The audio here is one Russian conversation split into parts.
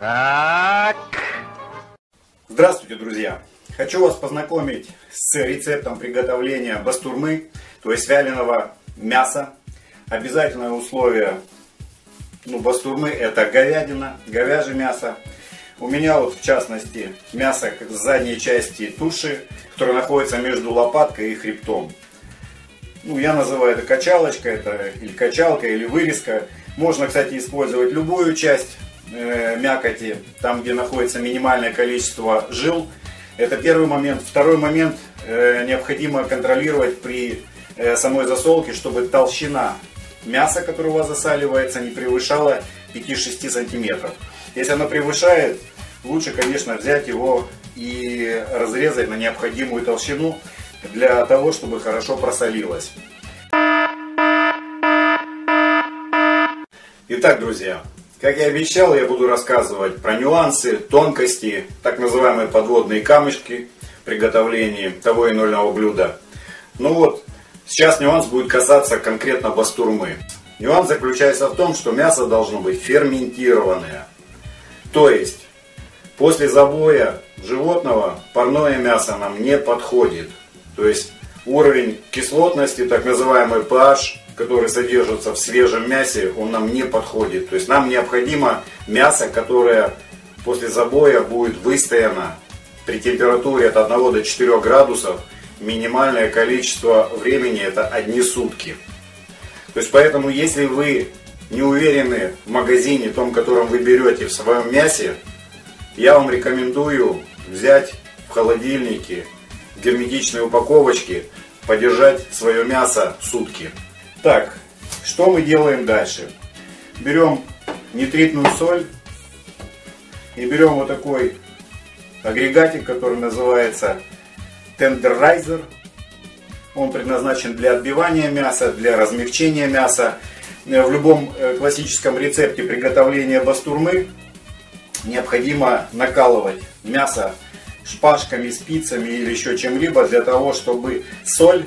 Так. Здравствуйте, друзья! Хочу вас познакомить с рецептом приготовления бастурмы, то есть вяленого мяса. Обязательное условие ну, бастурмы это говядина, говяжье мясо. У меня вот в частности мясо с задней части туши, которая находится между лопаткой и хребтом. Ну, я называю это качалочка, это или качалка, или вырезка. Можно, кстати, использовать любую часть э, мякоти, там, где находится минимальное количество жил. Это первый момент. Второй момент, э, необходимо контролировать при э, самой засолке, чтобы толщина мяса, которое у вас засаливается, не превышала 5-6 сантиметров. Если оно превышает, лучше, конечно, взять его и разрезать на необходимую толщину для того, чтобы хорошо просолилось. Итак, друзья, как я обещал, я буду рассказывать про нюансы, тонкости, так называемые подводные камешки приготовления того или иного блюда. Ну вот, сейчас нюанс будет касаться конкретно бастурмы. Нюанс заключается в том, что мясо должно быть ферментированное. То есть, после забоя животного парное мясо нам не подходит. То есть уровень кислотности, так называемый pH, который содержится в свежем мясе, он нам не подходит. То есть нам необходимо мясо, которое после забоя будет выстояно при температуре от 1 до 4 градусов. Минимальное количество времени это одни сутки. То есть поэтому, если вы не уверены в магазине, том, котором вы берете в своем мясе, я вам рекомендую взять в холодильнике герметичной упаковочке, подержать свое мясо сутки. Так, что мы делаем дальше? Берем нитритную соль и берем вот такой агрегатик, который называется тендерайзер. Он предназначен для отбивания мяса, для размягчения мяса. В любом э, классическом рецепте приготовления бастурмы необходимо накалывать мясо шпажками, спицами или еще чем-либо для того, чтобы соль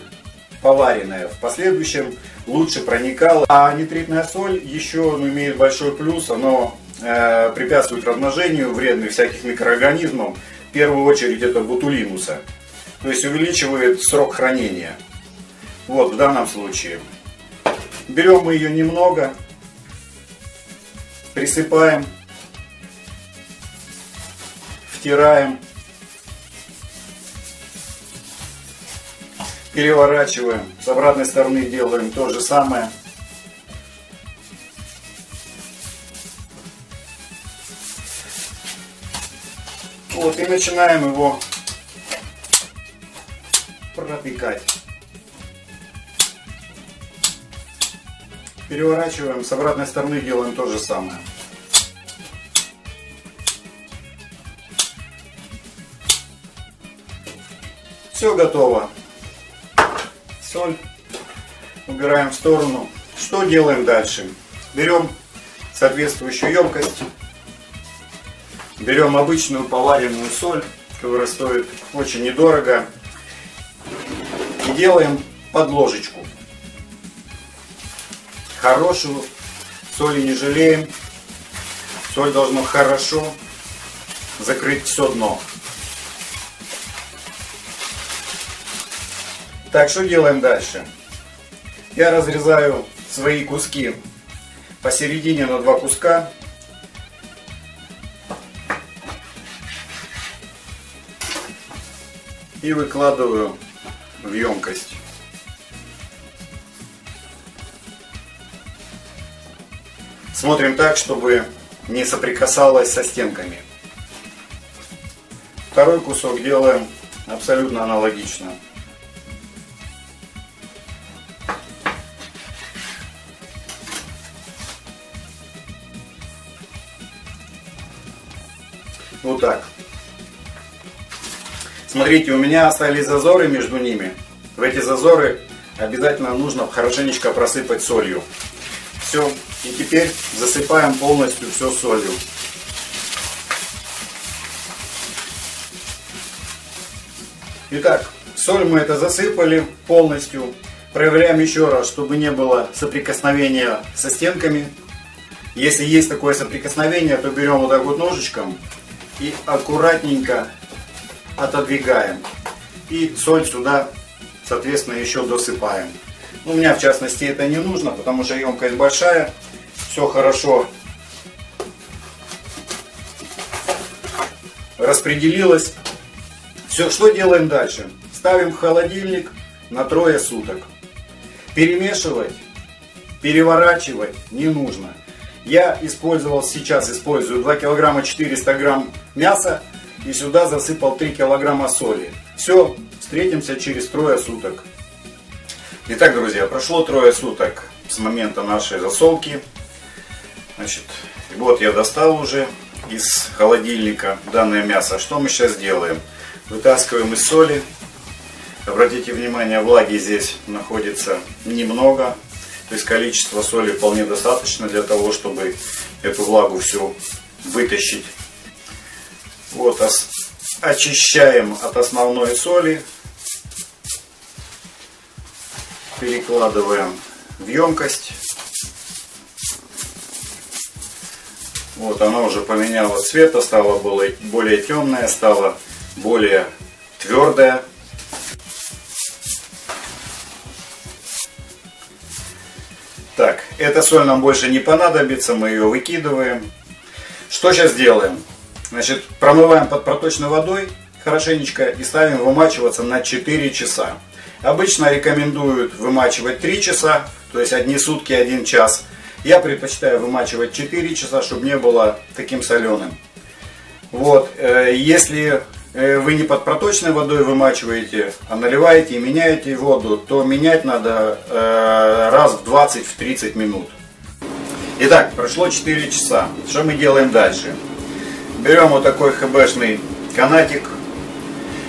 поваренная в последующем лучше проникала. А нитритная соль еще ну, имеет большой плюс, оно э, препятствует размножению вредных всяких микроорганизмов, в первую очередь это бутулинуса, то есть увеличивает срок хранения. Вот в данном случае. Берем мы ее немного, присыпаем, втираем переворачиваем. С обратной стороны делаем то же самое. Вот и начинаем его пропекать. Переворачиваем, с обратной стороны делаем то же самое. Все готово соль. Убираем в сторону. Что делаем дальше? Берем соответствующую емкость. Берем обычную поваренную соль, которая стоит очень недорого. И делаем подложечку. Хорошую. Соли не жалеем. Соль должна хорошо закрыть все дно. Так, что делаем дальше? Я разрезаю свои куски посередине на два куска. И выкладываю в емкость. Смотрим так, чтобы не соприкасалось со стенками. Второй кусок делаем абсолютно аналогично. Смотрите, у меня остались зазоры между ними. В эти зазоры обязательно нужно хорошенечко просыпать солью. Все. И теперь засыпаем полностью все солью. Итак, соль мы это засыпали полностью. Проверяем еще раз, чтобы не было соприкосновения со стенками. Если есть такое соприкосновение, то берем вот так вот ножичком и аккуратненько отодвигаем. И соль сюда, соответственно, еще досыпаем. У меня в частности это не нужно, потому что емкость большая. Все хорошо распределилось. Все, что делаем дальше? Ставим в холодильник на трое суток. Перемешивать, переворачивать не нужно. Я использовал сейчас, использую 2 килограмма 400 грамм мяса и сюда засыпал 3 килограмма соли. Все, встретимся через трое суток. Итак, друзья, прошло трое суток с момента нашей засолки. Значит, вот я достал уже из холодильника данное мясо. Что мы сейчас делаем? Вытаскиваем из соли. Обратите внимание, влаги здесь находится немного. То есть количество соли вполне достаточно для того, чтобы эту влагу всю вытащить. Вот очищаем от основной соли. Перекладываем в емкость. Вот она уже поменяла цвета, стала более, более темная, стала более твердая. Так, эта соль нам больше не понадобится, мы ее выкидываем. Что сейчас делаем? Значит, промываем под проточной водой хорошенечко и ставим вымачиваться на 4 часа. Обычно рекомендуют вымачивать 3 часа, то есть одни сутки, один час. Я предпочитаю вымачивать 4 часа, чтобы не было таким соленым. Вот, э, если э, вы не под проточной водой вымачиваете, а наливаете и меняете воду, то менять надо э, раз в 20-30 минут. Итак, прошло 4 часа. Что мы делаем дальше? Берем вот такой хбшный канатик.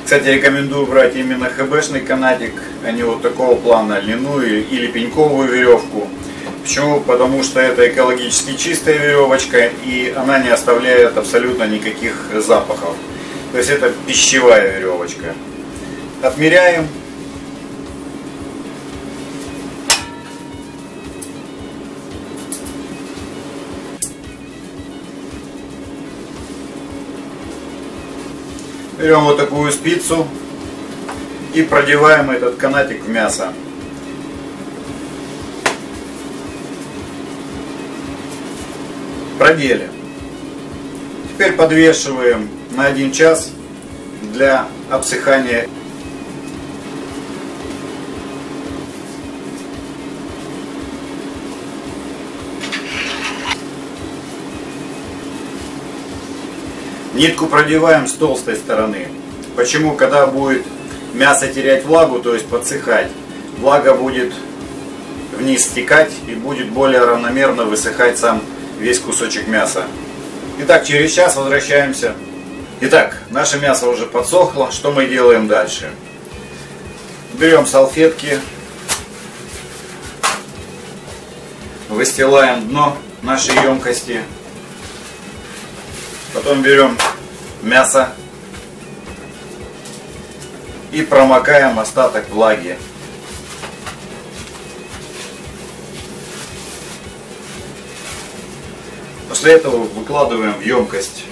Кстати, рекомендую брать именно хбшный канатик, а не вот такого плана льняную или пеньковую веревку. Почему? Потому что это экологически чистая веревочка и она не оставляет абсолютно никаких запахов. То есть это пищевая веревочка. Отмеряем. Берем вот такую спицу и продеваем этот канатик в мясо. продели. Теперь подвешиваем на 1 час для обсыхания. Нитку продеваем с толстой стороны. Почему? Когда будет мясо терять влагу, то есть подсыхать, влага будет вниз стекать и будет более равномерно высыхать сам весь кусочек мяса. Итак, через час возвращаемся. Итак, наше мясо уже подсохло. Что мы делаем дальше? Берем салфетки, выстилаем дно нашей емкости. Потом берем мясо и промокаем остаток влаги. После этого выкладываем в емкость.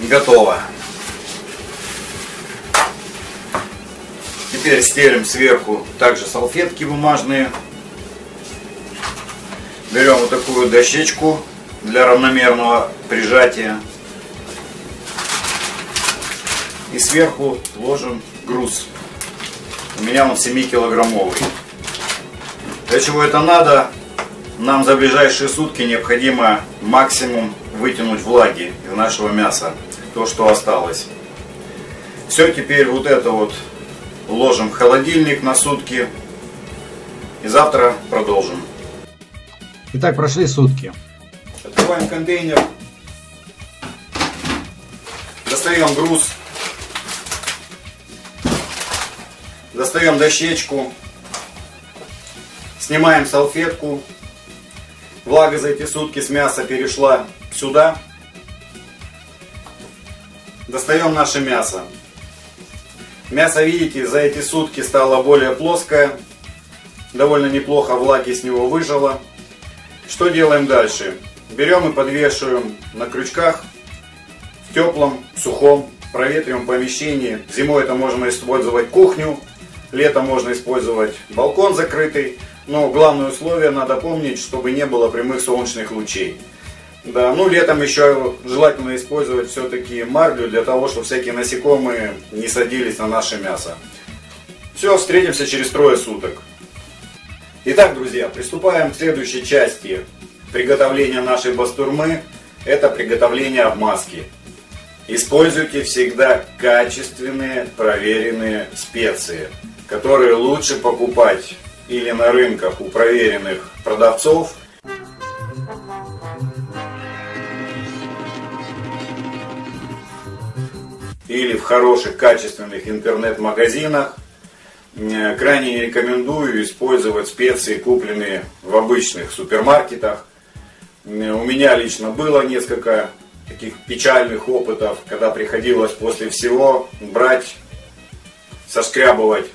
Готово. Теперь стелим сверху также салфетки бумажные. Берем вот такую дощечку для равномерного прижатия. И сверху ложим груз. У меня он 7 килограммовый. Для чего это надо? Нам за ближайшие сутки необходимо максимум вытянуть влаги из нашего мяса, то, что осталось. Все, теперь вот это вот ложим в холодильник на сутки. И завтра продолжим. Итак, прошли сутки. Открываем контейнер. Достаем груз. Достаем дощечку. Снимаем салфетку. Влага за эти сутки с мяса перешла сюда. Достаем наше мясо. Мясо, видите, за эти сутки стало более плоское. довольно неплохо влаги с него выжило. Что делаем дальше? Берем и подвешиваем на крючках в теплом, сухом, проветриваем помещении. Зимой это можно использовать кухню, летом можно использовать балкон закрытый. Но главное условие надо помнить, чтобы не было прямых солнечных лучей. Да, ну летом еще желательно использовать все-таки марлю для того, чтобы всякие насекомые не садились на наше мясо. Все, встретимся через трое суток. Итак, друзья, приступаем к следующей части приготовления нашей бастурмы. Это приготовление обмазки. Используйте всегда качественные, проверенные специи, которые лучше покупать или на рынках у проверенных продавцов, или в хороших качественных интернет-магазинах. Э, крайне не рекомендую использовать специи, купленные в обычных супермаркетах. Э, у меня лично было несколько таких печальных опытов, когда приходилось после всего брать, сошкрябывать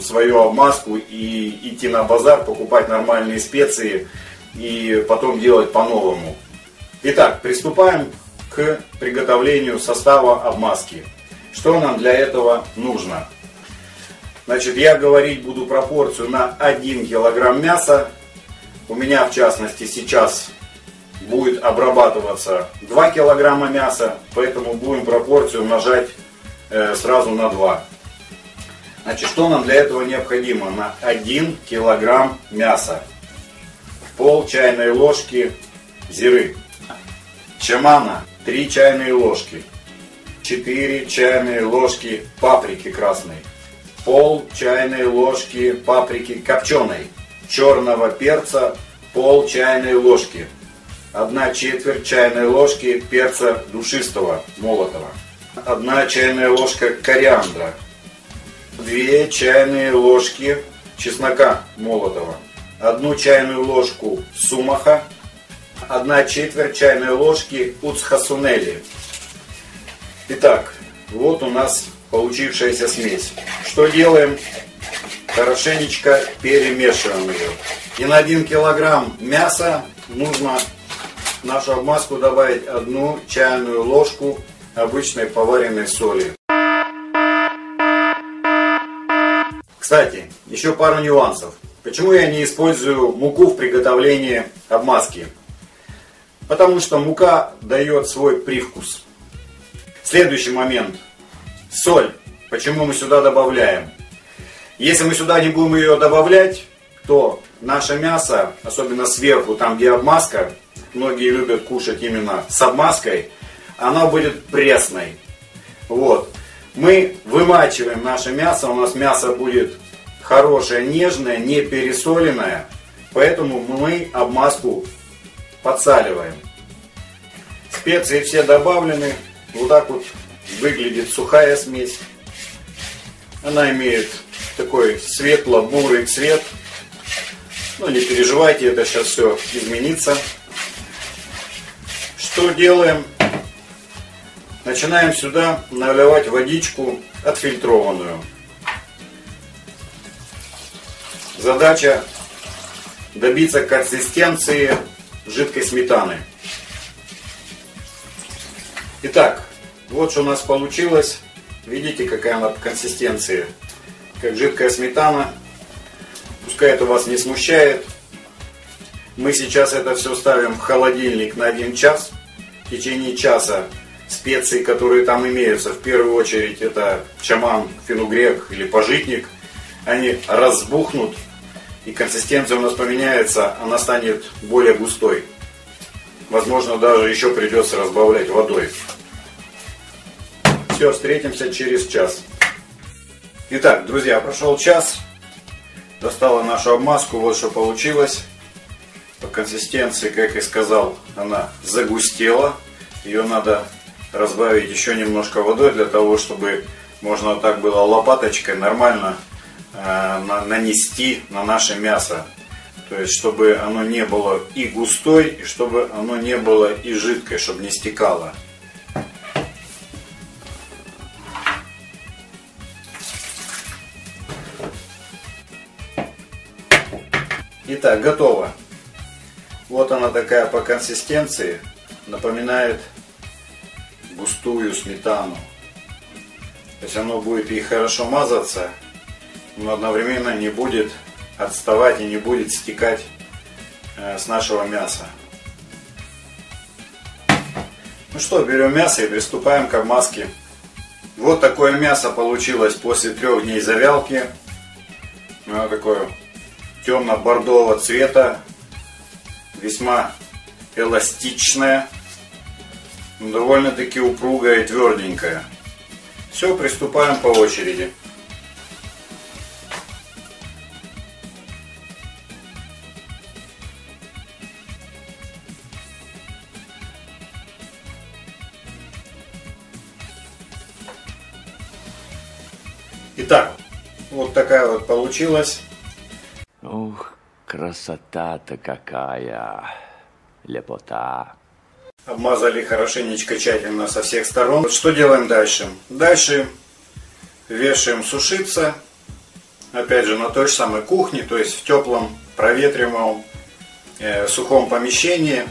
свою обмазку и идти на базар, покупать нормальные специи и потом делать по-новому. Итак, приступаем к приготовлению состава обмазки. Что нам для этого нужно? Значит, я говорить буду пропорцию на 1 килограмм мяса. У меня, в частности, сейчас будет обрабатываться 2 килограмма мяса, поэтому будем пропорцию умножать э, сразу на 2. Значит, что нам для этого необходимо? На 1 килограмм мяса. Пол чайной ложки зиры. Чамана 3 чайные ложки. 4 чайные ложки паприки красной. Пол чайной ложки паприки копченой. Черного перца пол чайной ложки. 1 четверть чайной ложки перца душистого молотого. 1 чайная ложка кориандра 2 чайные ложки чеснока молотого, 1 чайную ложку сумаха, 1 четверть чайной ложки уцхасунели. Итак, вот у нас получившаяся смесь. Что делаем? Хорошенечко перемешиваем ее. И на 1 килограмм мяса нужно в нашу обмазку добавить одну чайную ложку обычной поваренной соли. Кстати, еще пару нюансов. Почему я не использую муку в приготовлении обмазки? Потому что мука дает свой привкус. Следующий момент. Соль. Почему мы сюда добавляем? Если мы сюда не будем ее добавлять, то наше мясо, особенно сверху, там где обмазка, многие любят кушать именно с обмазкой, оно будет пресной. Вот мы вымачиваем наше мясо, у нас мясо будет хорошее, нежное, не пересоленное, поэтому мы обмазку подсаливаем. Специи все добавлены, вот так вот выглядит сухая смесь. Она имеет такой светло-бурый цвет. Но не переживайте, это сейчас все изменится. Что делаем? Начинаем сюда наливать водичку отфильтрованную. Задача добиться консистенции жидкой сметаны. Итак, вот что у нас получилось. Видите, какая она консистенция. Как жидкая сметана. Пускай это вас не смущает. Мы сейчас это все ставим в холодильник на один час. В течение часа специи, которые там имеются, в первую очередь это чаман, фенугрек или пожитник, они разбухнут, и консистенция у нас поменяется, она станет более густой. Возможно, даже еще придется разбавлять водой. Все, встретимся через час. Итак, друзья, прошел час. Достала нашу обмазку, вот что получилось. По консистенции, как я сказал, она загустела. Ее надо разбавить еще немножко водой для того, чтобы можно так было лопаточкой нормально э, нанести на наше мясо. То есть, чтобы оно не было и густой, и чтобы оно не было и жидкой, чтобы не стекало. Итак, готово. Вот она такая по консистенции. Напоминает густую сметану. То есть оно будет и хорошо мазаться, но одновременно не будет отставать и не будет стекать э, с нашего мяса. Ну что, берем мясо и приступаем к обмазке. Вот такое мясо получилось после трех дней завялки. Оно такое темно-бордового цвета, весьма эластичное, довольно-таки упругое и тверденькое. Все, приступаем по очереди. Итак, вот такая вот получилась. Красота-то какая, лепота. Обмазали хорошенечко тщательно со всех сторон. Что делаем дальше? Дальше вешаем сушиться. Опять же на той же самой кухне, то есть в теплом, проветриваемом, э, сухом помещении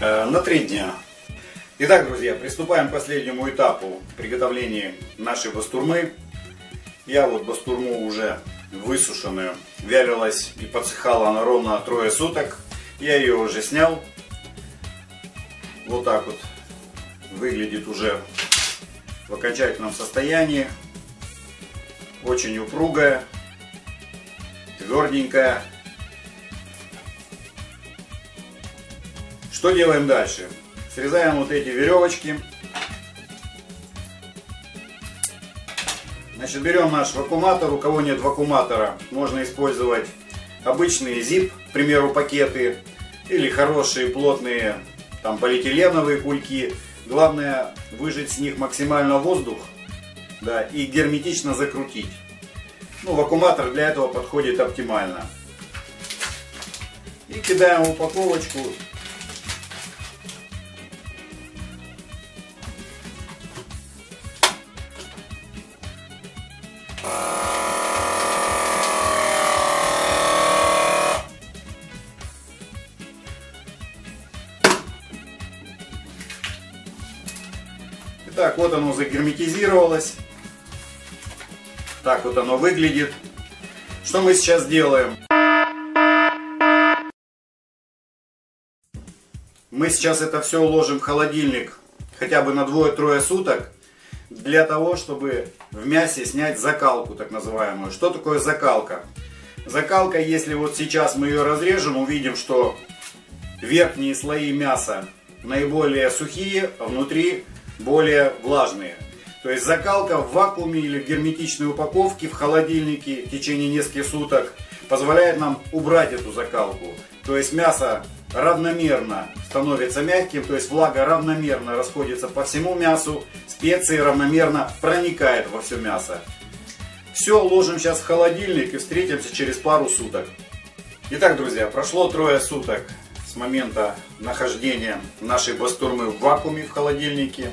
э, на три дня. Итак, друзья, приступаем к последнему этапу приготовления нашей бастурмы. Я вот бастурму уже высушенную вялилась и подсыхала она ровно трое суток. Я ее уже снял. Вот так вот выглядит уже в окончательном состоянии. Очень упругая, тверденькая. Что делаем дальше? Срезаем вот эти веревочки. Значит, берем наш вакууматор. У кого нет вакууматора, можно использовать обычные zip, к примеру, пакеты. Или хорошие плотные там полиэтиленовые кульки. Главное выжать с них максимально воздух да, и герметично закрутить. Ну, вакууматор для этого подходит оптимально. И кидаем упаковочку оно загерметизировалось. Так вот оно выглядит. Что мы сейчас делаем? Мы сейчас это все уложим в холодильник хотя бы на двое-трое суток для того, чтобы в мясе снять закалку, так называемую. Что такое закалка? Закалка, если вот сейчас мы ее разрежем, увидим, что верхние слои мяса наиболее сухие, а внутри более влажные. То есть закалка в вакууме или в герметичной упаковке в холодильнике в течение нескольких суток позволяет нам убрать эту закалку. То есть мясо равномерно становится мягким, то есть влага равномерно расходится по всему мясу, специи равномерно проникают во все мясо. Все ложим сейчас в холодильник и встретимся через пару суток. Итак, друзья, прошло трое суток с момента нахождения нашей бастурмы в вакууме в холодильнике.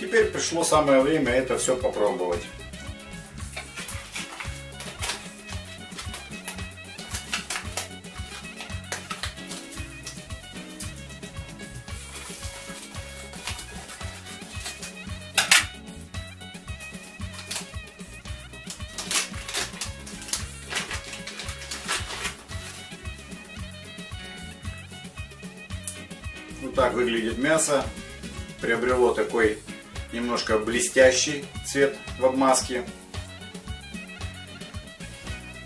Теперь пришло самое время это все попробовать. Вот так выглядит мясо. Приобрело такой немножко блестящий цвет в обмазке.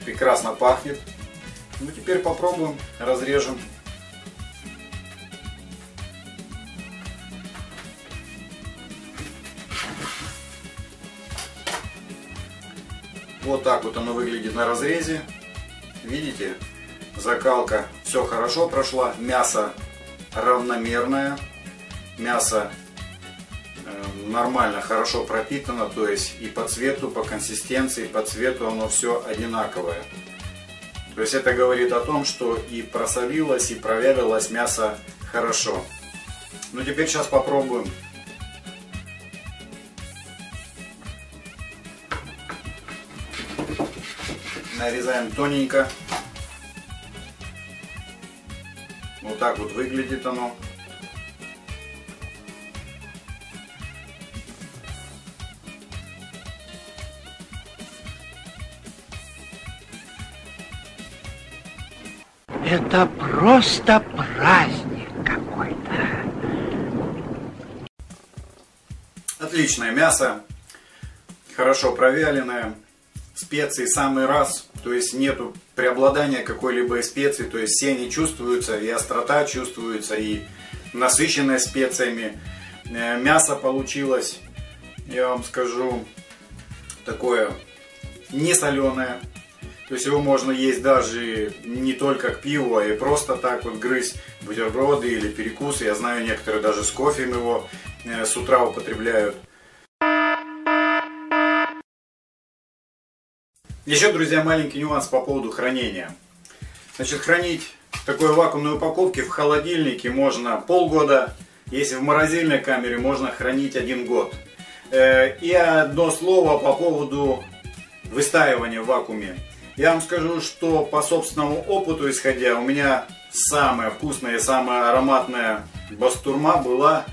Прекрасно пахнет. Ну теперь попробуем, разрежем. Вот так вот оно выглядит на разрезе. Видите, закалка все хорошо прошла, мясо равномерное, мясо нормально, хорошо пропитано, то есть и по цвету, по консистенции, по цвету оно все одинаковое. То есть это говорит о том, что и просолилось, и провялилось мясо хорошо. Ну теперь сейчас попробуем. Нарезаем тоненько. так вот выглядит оно. Это просто праздник какой-то. Отличное мясо, хорошо провяленное, специи самый раз, то есть нету преобладания какой-либо специи, то есть все они чувствуются, и острота чувствуется, и насыщенная специями. Э, мясо получилось, я вам скажу, такое не соленое. То есть его можно есть даже не только к пиву, а и просто так вот грызть бутерброды или перекусы. Я знаю, некоторые даже с кофе его э, с утра употребляют. Еще, друзья, маленький нюанс по поводу хранения. Значит, хранить в такой вакуумной упаковке в холодильнике можно полгода, если в морозильной камере можно хранить один год. Э, и одно слово по поводу выстаивания в вакууме. Я вам скажу, что по собственному опыту исходя, у меня самая вкусная и самая ароматная бастурма была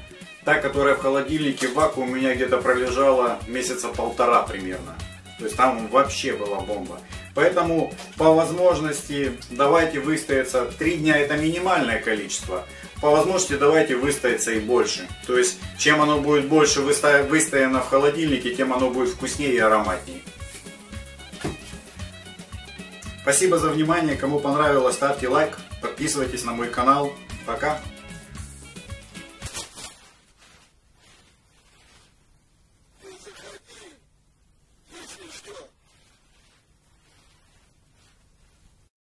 та, которая в холодильнике в вакууме у меня где-то пролежала месяца полтора примерно. То есть там вообще была бомба. Поэтому по возможности давайте выстояться. Три дня это минимальное количество. По возможности давайте выстояться и больше. То есть чем оно будет больше выстояно в холодильнике, тем оно будет вкуснее и ароматнее. Спасибо за внимание. Кому понравилось, ставьте лайк, подписывайтесь на мой канал. Пока.